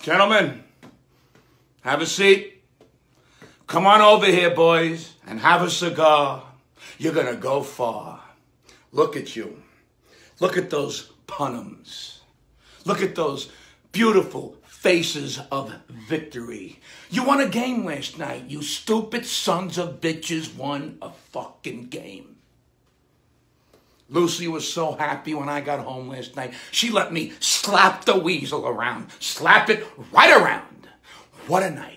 Gentlemen, have a seat. Come on over here, boys, and have a cigar. You're gonna go far. Look at you. Look at those punums. Look at those beautiful faces of victory. You won a game last night. You stupid sons of bitches won a fucking game. Lucy was so happy when I got home last night. She let me slap the weasel around, slap it right around. What a night.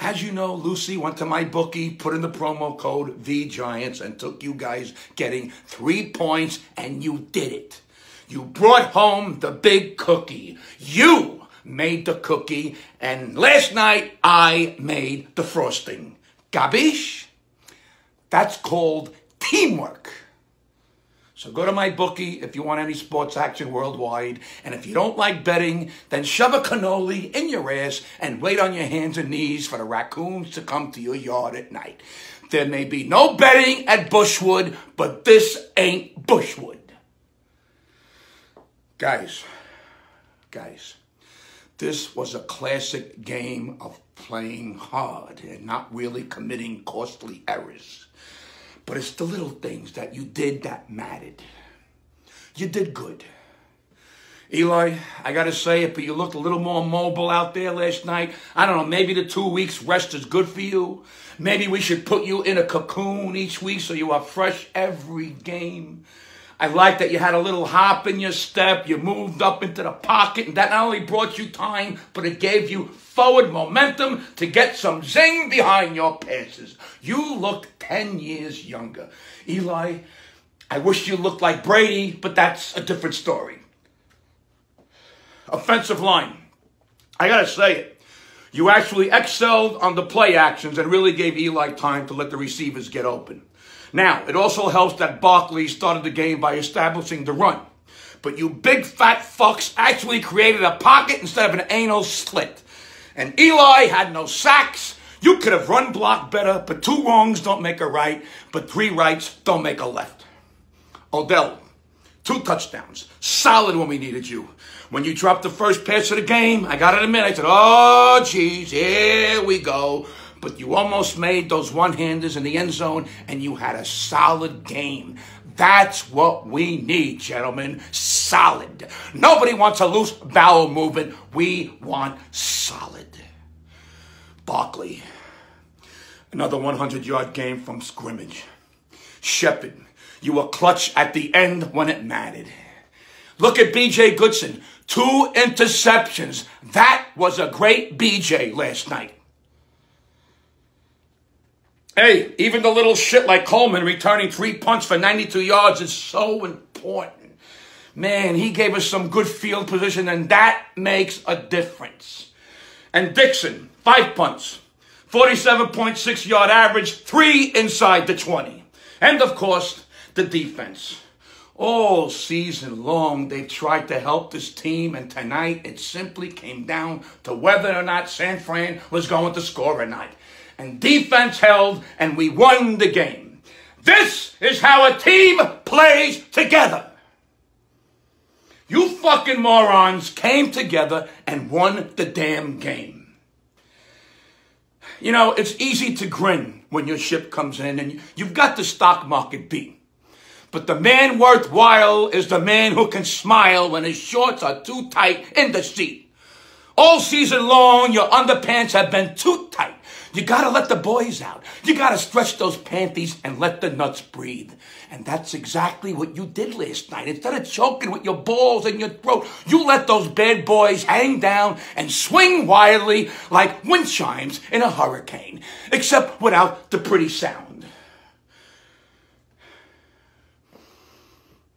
As you know, Lucy went to MyBookie, put in the promo code V Giants, and took you guys getting three points, and you did it. You brought home the big cookie. You made the cookie, and last night I made the frosting. Gabish? That's called teamwork. So go to MyBookie if you want any sports action worldwide. And if you don't like betting, then shove a cannoli in your ass and wait on your hands and knees for the raccoons to come to your yard at night. There may be no betting at Bushwood, but this ain't Bushwood. Guys, guys, this was a classic game of playing hard and not really committing costly errors. But it's the little things that you did that mattered. You did good. Eli, I got to say it, but you looked a little more mobile out there last night. I don't know, maybe the two weeks rest is good for you. Maybe we should put you in a cocoon each week so you are fresh every game. I like that you had a little hop in your step. You moved up into the pocket, and that not only brought you time, but it gave you forward momentum to get some zing behind your passes. You looked 10 years younger. Eli, I wish you looked like Brady, but that's a different story. Offensive line. I got to say it. You actually excelled on the play actions and really gave Eli time to let the receivers get open. Now, it also helps that Barkley started the game by establishing the run. But you big fat fucks actually created a pocket instead of an anal slit. And Eli had no sacks. You could have run block better, but two wrongs don't make a right, but three rights don't make a left. Odell, two touchdowns. Solid when we needed you. When you dropped the first pass of the game, I got it a minute. I said, oh, jeez, here we go. But you almost made those one-handers in the end zone, and you had a solid game. That's what we need, gentlemen. Solid. Nobody wants a loose bowel movement. We want solid. Barkley, another 100 yard game from scrimmage. Shepard, you were clutch at the end when it mattered. Look at BJ Goodson, two interceptions. That was a great BJ last night. Hey, even the little shit like Coleman returning three punts for 92 yards is so important. Man, he gave us some good field position, and that makes a difference. And Dixon, five punts, 47.6 yard average, three inside the 20. And of course, the defense. All season long, they've tried to help this team, and tonight it simply came down to whether or not San Fran was going to score or not and defense held, and we won the game. This is how a team plays together. You fucking morons came together and won the damn game. You know, it's easy to grin when your ship comes in and you've got the stock market beat. But the man worthwhile is the man who can smile when his shorts are too tight in the seat. All season long, your underpants have been too tight. You gotta let the boys out. You gotta stretch those panties and let the nuts breathe. And that's exactly what you did last night. Instead of choking with your balls in your throat, you let those bad boys hang down and swing wildly like wind chimes in a hurricane, except without the pretty sound.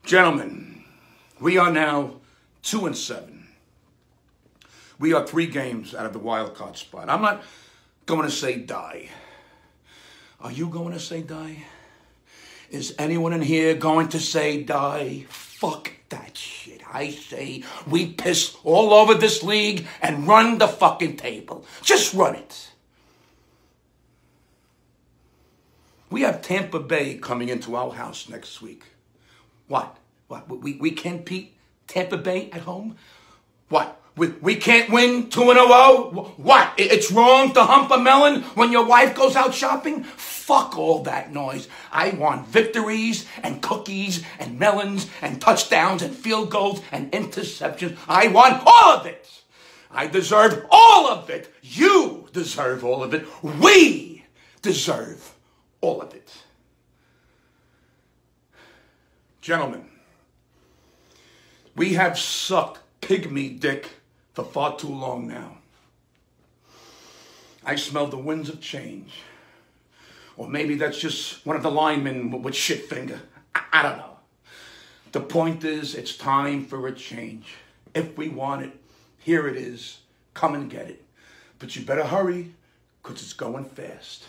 Gentlemen, we are now two and seven. We are three games out of the wild card spot. I'm not going to say die. Are you going to say die? Is anyone in here going to say die? Fuck that shit. I say we piss all over this league and run the fucking table. Just run it. We have Tampa Bay coming into our house next week. What? What? We, we can beat Tampa Bay at home? What? We, we can't win two in a row? What? It's wrong to hump a melon when your wife goes out shopping? Fuck all that noise. I want victories and cookies and melons and touchdowns and field goals and interceptions. I want all of it. I deserve all of it. You deserve all of it. We deserve all of it. Gentlemen, we have sucked pygmy dick for far too long now. I smell the winds of change. Or maybe that's just one of the linemen with shit finger. I, I don't know. The point is, it's time for a change. If we want it, here it is. Come and get it. But you better hurry, because it's going fast.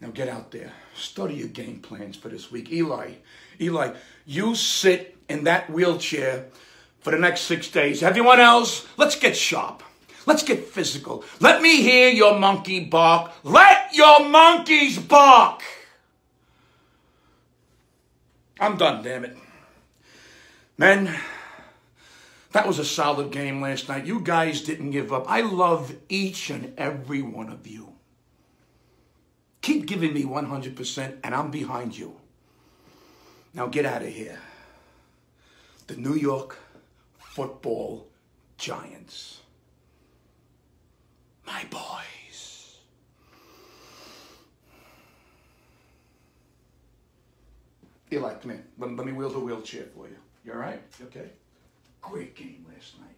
Now get out there. Study your game plans for this week. Eli, Eli, you sit in that wheelchair for the next six days. Everyone else, let's get sharp. Let's get physical. Let me hear your monkey bark. Let your monkeys bark. I'm done, damn it. Men, that was a solid game last night. You guys didn't give up. I love each and every one of you. Keep giving me 100% and I'm behind you. Now get out of here. The New York football giants. My boys. Eli, come in. Let, me wheel the wheelchair for you. You all right? Okay? Great game last night.